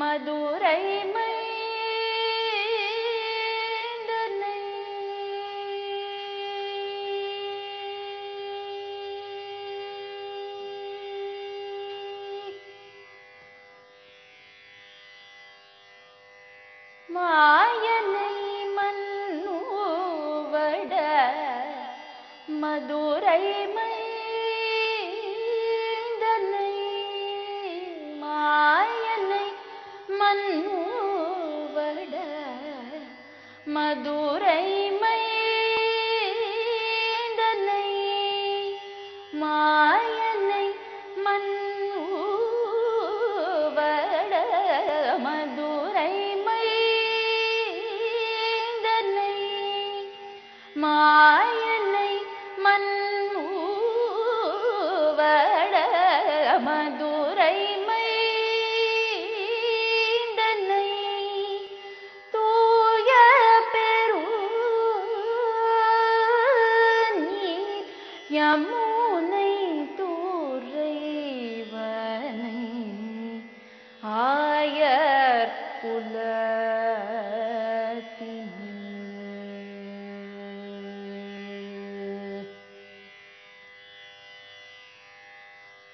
மதுரை மைந்தனை மாயனை மன்னூவட மதுரை மை மன்னுவட மதுரை மைந்தனை மாயனை மன்னூவட மதுரை மைந்தனை மாய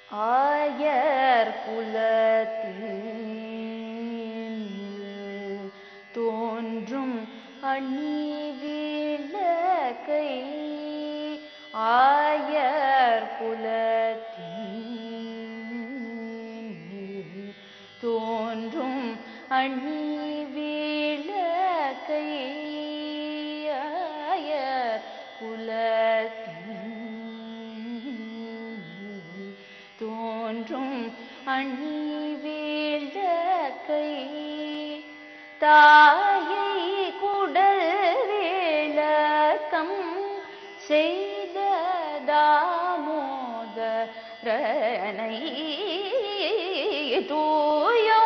ஆயர் குலத்தில் தோன்றும் அணி விளக்கை ஆயர் குலத்தில் தோன்றும் அணி விளக்கை ஆயர் குலத்தில் அணி வீழ்ந்த கை தாயை குடல் வேளக்கம் செய்த தாமோதரனை தூயோ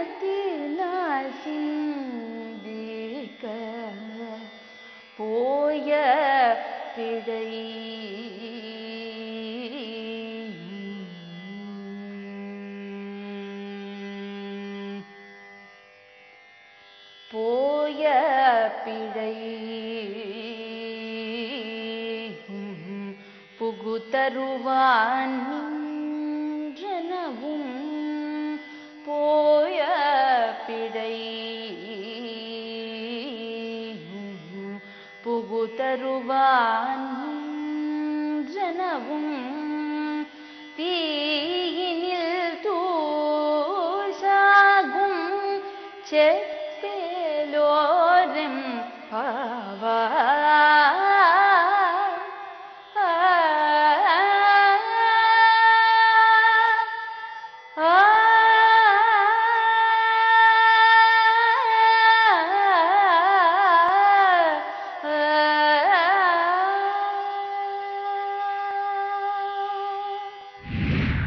மனத்தினால் சிந்திக்க போய பிழை போய பிழை புகுதருவான் പോയ പിടൈ. പുകുതരുവാൻ ജനവും തീയിനിൽ തൂശാകും. ചെപ്പേലോരം പാവാ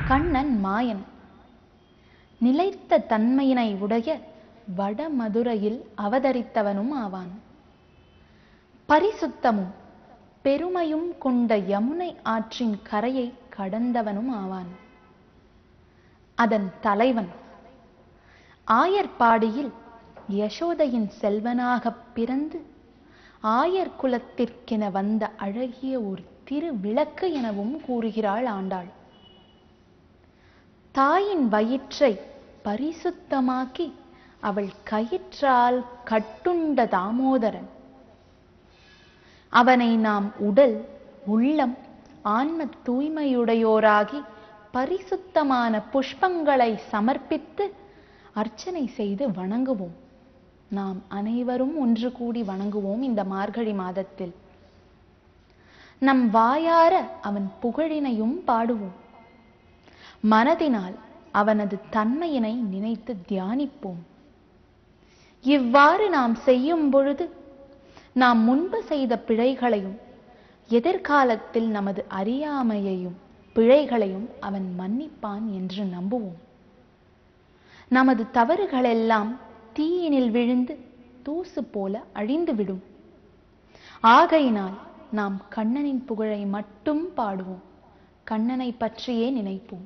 கண்ணன் மாயன். நிலைத்த தன்மையினை உடைய வடமதுரையில் அவதரித்தவனும் ஆவான். பரிசுத்தமும் பெருமையும் கொண்ட யமுனை ஆற்றின் கரையை கடந்தவனும் ஆவான். அதன் தலைவன் ஆயர்பாடியில் யசோதையின் செல்வனாகப் பிறந்து ஆயர் குலத்திற்கென வந்த அழகிய ஒரு திருவிளக்கு எனவும் கூறுகிறாள் ஆண்டாள். தாயின் வயிற்றை பரிசுத்தமாக்கி அவள் கயிற்றால் கட்டுண்ட தாமோதரன். அவனை நாம் உடல் உள்ளம் ஆன்ம தூய்மையுடையோராகி பரிசுத்தமான புஷ்பங்களை சமர்ப்பித்து அர்ச்சனை செய்து வணங்குவோம். நாம் அனைவரும் ஒன்று கூடி வணங்குவோம் இந்த மார்கழி மாதத்தில். நம் வாயார அவன் புகழினையும் பாடுவோம். மனதினால் அவனது தன்மையினை நினைத்து தியானிப்போம். இவ்வாறு நாம் செய்யும் பொழுது நாம் முன்பு செய்த பிழைகளையும் எதிர்காலத்தில் நமது அறியாமையையும் பிழைகளையும் அவன் மன்னிப்பான் என்று நம்புவோம். நமது தவறுகளெல்லாம் தீயினில் விழுந்து தூசு போல அழிந்துவிடும். ஆகையினால் நாம் கண்ணனின் புகழை மட்டும் பாடுவோம். கண்ணனை பற்றியே நினைப்போம்.